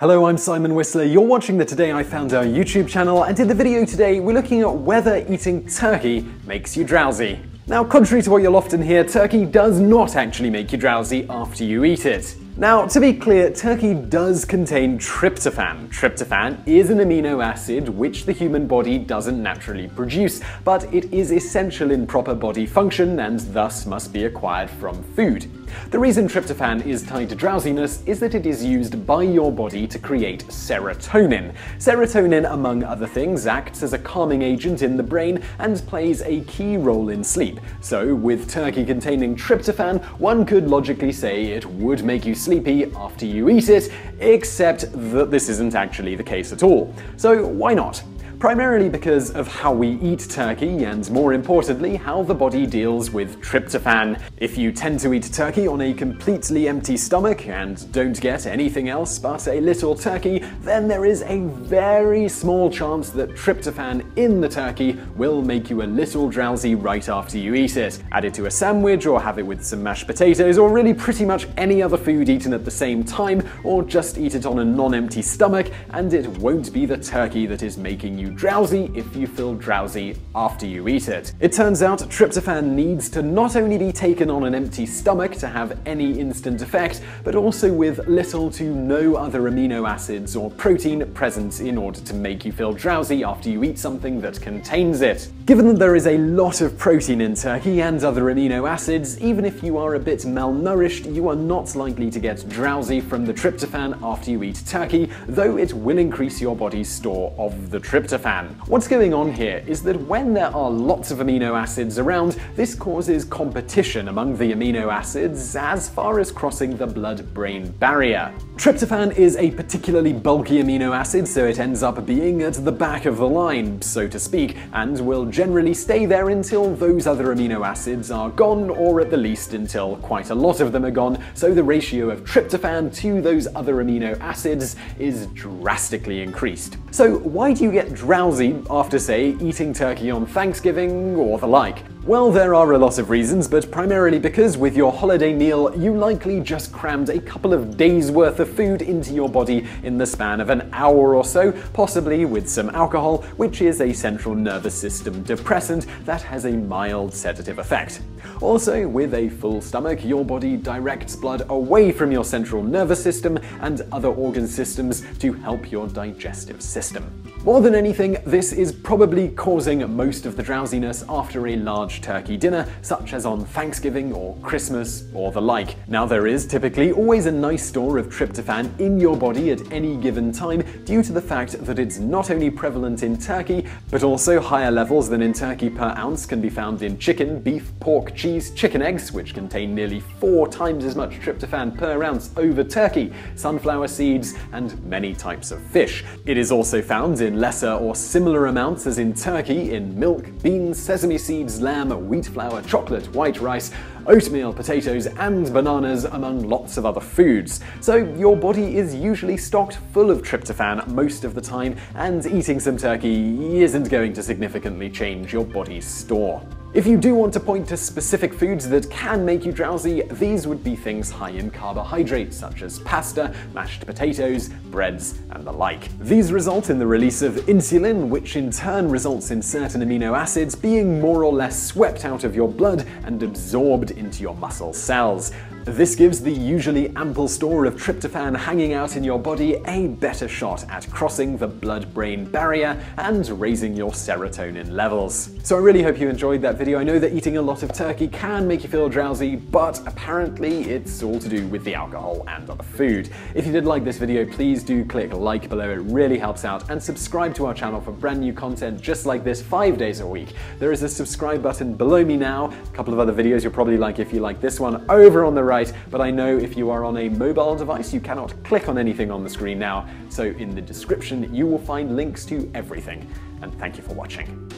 Hello, I'm Simon Whistler. You're watching the Today I Found Out YouTube channel, and in the video today, we're looking at whether eating turkey makes you drowsy. Now, contrary to what you'll often hear, turkey does not actually make you drowsy after you eat it. Now, to be clear, turkey does contain tryptophan. Tryptophan is an amino acid which the human body doesn't naturally produce, but it is essential in proper body function and thus must be acquired from food. The reason tryptophan is tied to drowsiness is that it is used by your body to create serotonin. Serotonin, among other things, acts as a calming agent in the brain and plays a key role in sleep. So, with turkey containing tryptophan, one could logically say it would make you sleep sleepy after you eat it, except that this isn't actually the case at all. So why not? Primarily because of how we eat turkey and, more importantly, how the body deals with tryptophan. If you tend to eat turkey on a completely empty stomach and don't get anything else but a little turkey, then there is a very small chance that tryptophan in the turkey will make you a little drowsy right after you eat it. Add it to a sandwich or have it with some mashed potatoes or really pretty much any other food eaten at the same time or just eat it on a non-empty stomach and it won't be the turkey that is making you drowsy if you feel drowsy after you eat it. It turns out tryptophan needs to not only be taken on an empty stomach to have any instant effect, but also with little to no other amino acids or protein present in order to make you feel drowsy after you eat something that contains it. Given that there is a lot of protein in turkey and other amino acids, even if you are a bit malnourished, you are not likely to get drowsy from the tryptophan after you eat turkey, though it will increase your body's store of the tryptophan. What's going on here is that when there are lots of amino acids around, this causes competition among the amino acids as far as crossing the blood-brain barrier. Tryptophan is a particularly bulky amino acid, so it ends up being at the back of the line, so to speak, and will generally stay there until those other amino acids are gone, or at the least until quite a lot of them are gone, so the ratio of tryptophan to those other amino acids is drastically increased. So why do you get drowsy after, say, eating turkey on Thanksgiving or the like? Well, there are a lot of reasons, but primarily because with your holiday meal, you likely just crammed a couple of days worth of food into your body in the span of an hour or so, possibly with some alcohol, which is a central nervous system depressant that has a mild sedative effect. Also, with a full stomach, your body directs blood away from your central nervous system and other organ systems to help your digestive system. More than anything, this is probably causing most of the drowsiness after a large turkey dinner, such as on Thanksgiving or Christmas or the like. Now, there is typically always a nice store of tryptophan in your body at any given time due to the fact that it's not only prevalent in turkey, but also higher levels than in turkey per ounce can be found in chicken, beef, pork, cheese, chicken eggs, which contain nearly four times as much tryptophan per ounce over turkey, sunflower seeds, and many types of fish. It is also found in in lesser or similar amounts as in turkey in milk, beans, sesame seeds, lamb, wheat flour, chocolate, white rice, oatmeal, potatoes, and bananas, among lots of other foods. So your body is usually stocked full of tryptophan most of the time, and eating some turkey isn't going to significantly change your body's store. If you do want to point to specific foods that can make you drowsy, these would be things high in carbohydrates such as pasta, mashed potatoes, breads, and the like. These result in the release of insulin, which in turn results in certain amino acids being more or less swept out of your blood and absorbed into your muscle cells. This gives the usually ample store of tryptophan hanging out in your body a better shot at crossing the blood-brain barrier and raising your serotonin levels. So I really hope you enjoyed that video. I know that eating a lot of turkey can make you feel drowsy, but apparently it's all to do with the alcohol and other food. If you did like this video, please do click like below, it really helps out, and subscribe to our channel for brand new content just like this five days a week. There is a subscribe button below me now, a couple of other videos you'll probably like if you like this one over on the right, but I know if you are on a mobile device, you cannot click on anything on the screen now, so in the description you will find links to everything. And thank you for watching.